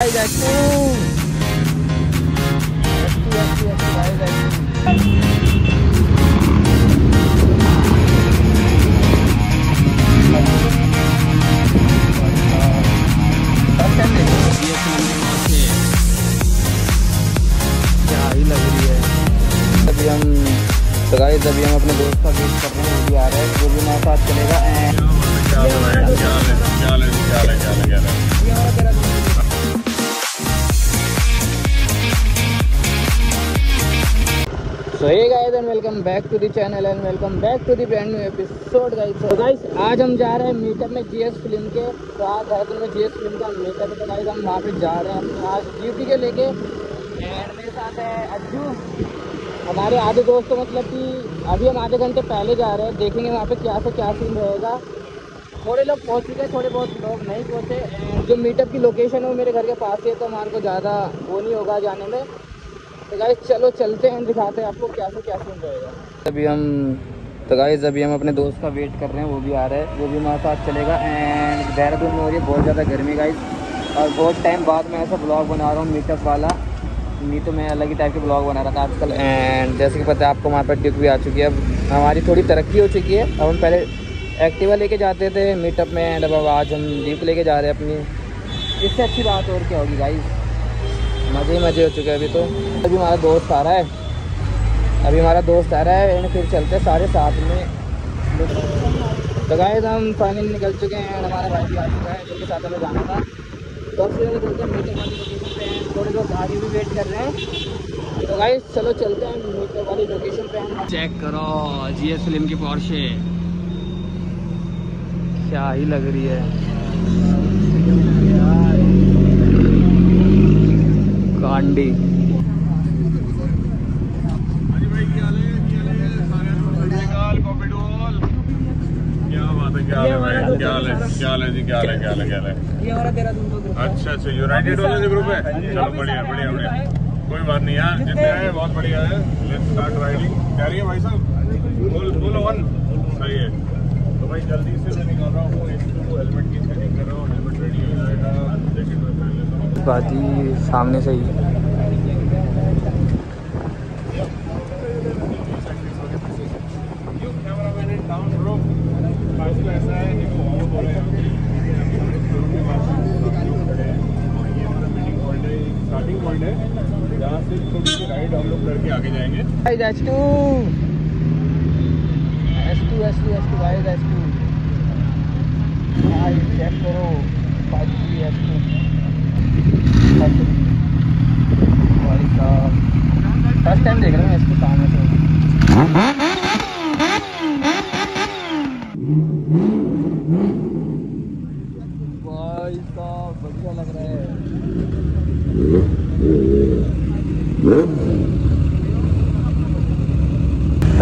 guys, action! Action, action, action, guys, action. First time देखो, ये सामने वहाँ से क्या ही लग रही है अभी हम तो गाइस अभी हम अपने दोस्त का वेट कर रहे हैं वो भी आ रहा है वो भी हमारे साथ चलेगा and so hey guys and welcome back to the channel and welcome back to the brand new episode guys तो गाइस आज हम जा रहे हैं मीटअप में जीएस फ़िल्म के। तो आज देहरादून में जीएस फ़िल्म का मीटअप है तो गाइस हम वहाँ पे जा रहे हैं। अपने आज ड्यूटी के लेके एंड मेरे साथ है अज्जू। हमारे आधे दोस्त तो मतलब कि अभी हम आधे घंटे पहले जा रहे हैं। देखेंगे वहाँ पे क्या से क्या सीन रहेगा। थोड़े लोग पहुँच चुके थोड़े बहुत लोग नहीं पहुँचे। एंड जो मीटअप की लोकेशन है वो मेरे घर के पास ही है तो हमारे को ज़्यादा वो नहीं होगा जाने में। तो गाइस चलो चलते हैं, दिखाते हैं आपको क्या से क्या सीन रहेगा। अभी हम तो गाइज़ अभी हम अपने दोस्त का वेट कर रहे हैं, वो भी आ रहा है, वो भी हमारे साथ चलेगा। एंड देहरादून में हो रही है बहुत ज़्यादा गर्मी गाइज़ और बहुत टाइम बाद मैं ऐसा ब्लॉग बना रहा हूँ मीटअप वाला। नहीं तो मैं अलग ही टाइप के ब्लॉग बना रहा था आजकल। एंड जैसे कि पता है, आपको हमारे पास ड्यूक भी आ चुकी है। अब हमारी थोड़ी तरक्की हो चुकी है। अब हम पहले एक्टिवा लेके जाते थे मीटअप में एंड अब आज हम ड्यूक लेके जा रहे हैं अपनी। इससे अच्छी बात और क्या होगी गाइस मज़े ही मज़े हो चुके हैं अभी तो। अभी हमारा दोस्त आ रहा है। अभी हमारा दोस्त आ रहा है एंड फिर चलते हैं सारे साथ में। तो गाइस हम फाइनली निकल चुके हैं एंड हमारा भाई भी आ चुका है जिनके साथ हमें जाना था। तो फिर चलते हैं वाली लोकेशन हैं। थोड़े लोग आगे भी वेट कर रहे हैं। तो गाइस चलो चलते हैं मीटअप वाली लोकेशन पे हम चेक करो जी एस फ़िल्म की पॉर्शे क्या ही लग रही है। कांडी ये हमारा देहरादून का ग्रुप है अच्छा अच्छा यूनाइटेड वाला जो ग्रुप है? चलो बढ़िया बढ़िया बढ़िया। कोई बात नहीं यार जितने आए बहुत बढ़िया है। लेट्स स्टार्ट राइडिंग है भाई साहब? बोल बोलो वन सही है। तो भाई जल्दी से मैं निकाल रहा हूँ हेलमेट की सेटिंग कर रहा हूँ हेलमेट रेडी हो जाएगा। जैकेट में पहन लेता हूँ बाजी सामने से ही। है कि हो हैं है है राइड हम लोग करके आगे जाएँगे guys S2 S2 S2 S2 guys S2 भाई चेक करो बाजी S2 भाई साहब फ़र्स्ट टाइम देख रहा हूँ, इसको सामने से भाई साहब बढ़िया लग रहा है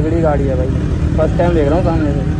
तगड़ी गाड़ी है भाई। फ़र्स्ट टाइम देख रहा हूँ सामने से।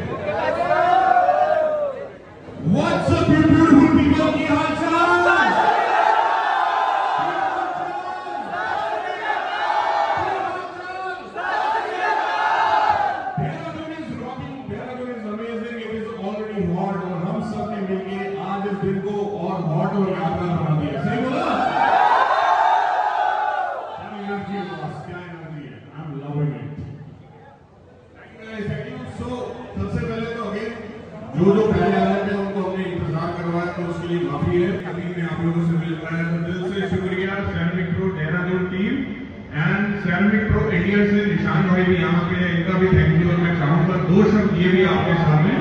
जो जो पहले आ रहे थे, उनको हमने इंतज़ार करवाया तो उसके लिए माफ़ी है। अभी मैं आप लोगों से मिल है। तो दिल से शुक्रिया Sainik Pro Dehradun team and Sainik Pro India से निशान भाई भी यहाँ पे इनका भी थैंक यू मैं चाहूँगा दो शब्द ये भी आपके सामने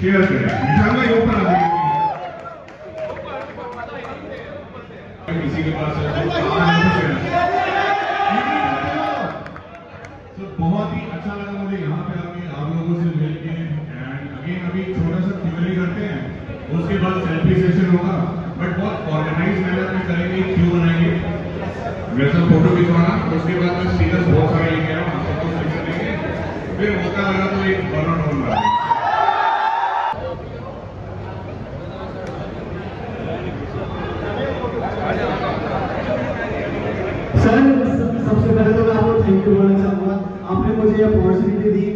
शेयर करें। निशान भाई, ऊपर आ किसी के पास तो तो बहुत ही अच्छा लगा मुझे यहाँ पे आके आप लोगों से मिलके। एंड अगेन अभी छोटा सा क्यूएलई करते हैं। उसके बाद सेल्फी सेशन होगा। बट बहुत ऑर्गेनाइज मैनर में करेंगे, क्यू बनाएँगे? मेरे साथ फ़ोटो खिंचवाना, उसके बाद मैं सीरियस बहुत सारे लेके आया हूँ, आप सबको सेक्शन देंगे फिर मौका लगा तो एक बर्नआउट होगा सर, सबसे पहले तो मैं आपको थैंक यू बोलना चाहूँगा। आपने मुझे ये अपॉर्चुनिटी दी।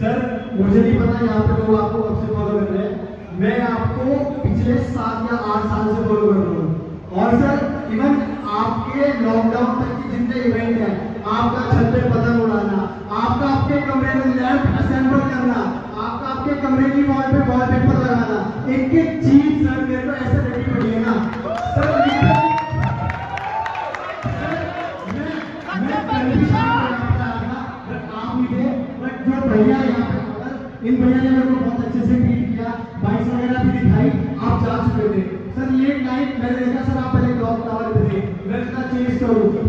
सर, मुझे नहीं पता यहाँ पे लोग आपको कब से फॉलो कर रहे हैं। मैं आपको पिछले सात या आठ साल से फॉलो कर रहा हूँ। और सर इवन आपके लॉकडाउन तक के जितने इवेंट हैं, आपका छत पे पतंग उड़ाना, आपका आपके कमरे में लैंप असेंबल करना, आपका आपके कमरे की वॉल पे वॉलपेपर लगाना एक एक चीज़ सर, मेरे को ऐसे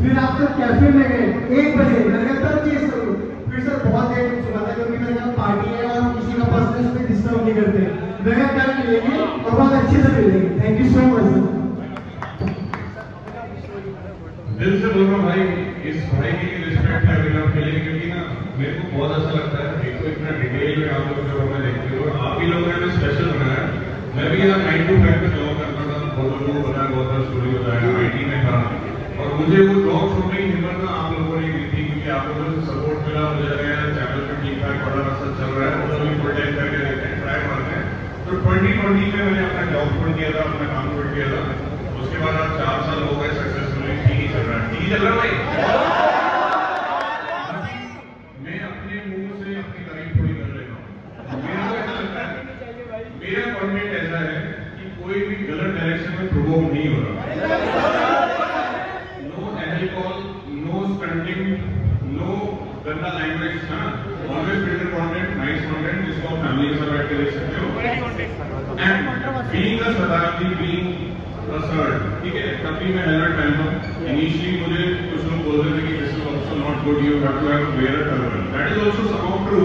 फिर आप सर कैफ़े में गए, एक बजे मैंने कहा करूँ फिर सर बहुत देर चुका था, क्योंकि मेरे यहाँ पार्टी है और किसी का पर्सनल डिस्टर्ब नहीं करते। हैं कहा मिलेंगे? और बहुत अच्छे से मिलेंगे thank you so much sir दिल से बोल रहा हूँ भाई इस भाई की रिस्पेक्ट है अभी आपके लिए क्योंकि ना मेरे को बहुत अच्छा लगता है एक तो इतना डिटेल में आप लोग जो मैं देखते हो आप ही लोगों ने स्पेशल बनाया मैं भी यहाँ नाइन टू फाइव में जॉब करता था बहुत लोगों को बताया बहुत सारा स्टोरी बताया आई में था और मुझे वो जॉब छोड़ने की हिम्मत ना आप लोगों ने दी थी क्योंकि आप लोगों से सपोर्ट मिला मुझे लगा यार चैनल पे ठीक रास्ता चल रहा है, वो भी टाइम करके देखते हैं ट्राई मारते हैं। तो ट्वेंटी ट्वेंटी में मैंने अपना जॉब छोड़ दिया था, अपना काम छोड़ दिया था। उसके बाद आज चार साल हो गए सक्सेसफुली ठीक ही चल रहा है। ठीक ही चल रहा है भाई? मैं अपने मुँह से अपनी तारीफ़ कर रहा हूँ। मेरे मेरा कॉन्फिडेंट ऐसा है कि कोई भी गलत डायरेक्शन में प्रोवोक नहीं हो रहा। No alcohol no stunting no गंदा लैंग्वेज हाँ always filter content nice content जिसको आप फैमिली के साथ बैठ के देख सकते हो। एंड बीइंग अ शताब्दी बीइंग अ सर्ड ठीक है तभी मैं हेलमेट पहनता हूँ इनिशियली मुझे कुछ लोग बोल रहे थे कि this is also not good you have to have where a that is also somehow true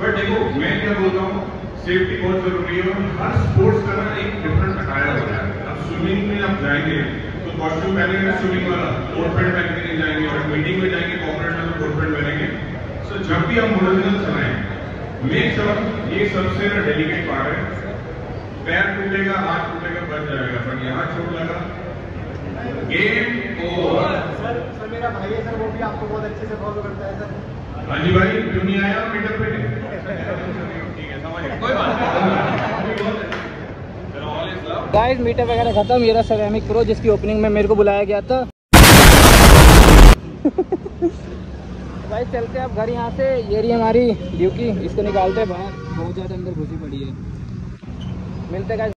but देखो मैं क्या बोलता हूँ सेफ्टी बहुत ज़रूरी है और हर स्पोर्ट्स का ना एक डिफरेंट अटायर होता है। अब स्विमिंग में आप जाएँगे तो कॉस्ट्यूम पहनेंगे स्विमिंग वाला कोट पैंट पहन के नहीं जाएँगे और मीटिंग में जाएँगे कॉर्पोरेट में तो कोट पैंट पहनेंगे सो जब भी हम मोटरसाइकिल चलाएँ मेक श्योर ये सबसे ना डेलिकेट पार्ट है। पैर टूटेगा हाथ टूटेगा बच जाएगा। पर यहाँ चोट लगा। गेम ओवर सर सर मेरा भाई है सर वो भी आपको बहुत अच्छे से फॉलो करता है सर। हाँ जी भाई क्यों नहीं आया मीटर पे ठीक है समझ कोई बात नहीं। चलो all is love guys meetup वगैरह खत्म। ये रहा सेरेमिक प्रो जिसकी ओपनिंग में मेरे को बुलाया गया था। भाई चलते हैं, अब घर यहाँ से। ये रही हमारी ड्यूकी इसको निकालते हैं बाहर। बहुत ज़्यादा अंदर घुसी पड़ी है। मिलते हैं।